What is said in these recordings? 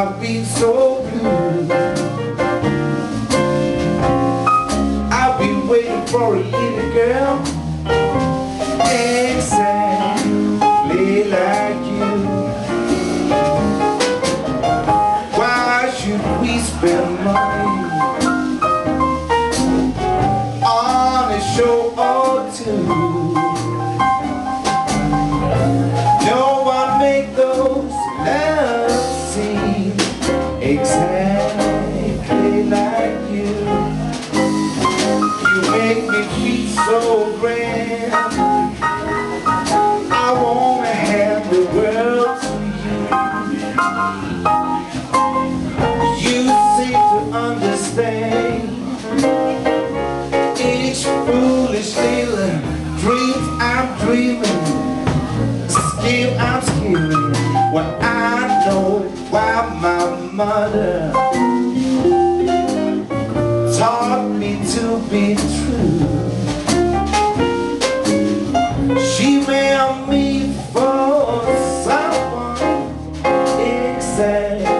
I'll be so blue. I'll be waiting for a little girl. Exactly like you. Why should we spend money On a show mother taught me to be true. She made me for someone exactly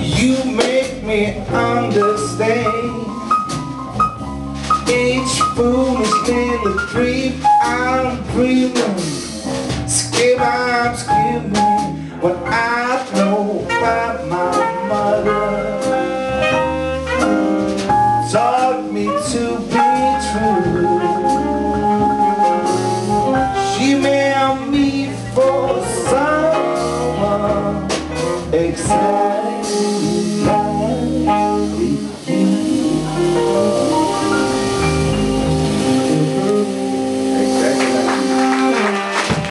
you. Make me understand each foolish little dream I'm dreaming. Skip, I'm skimming made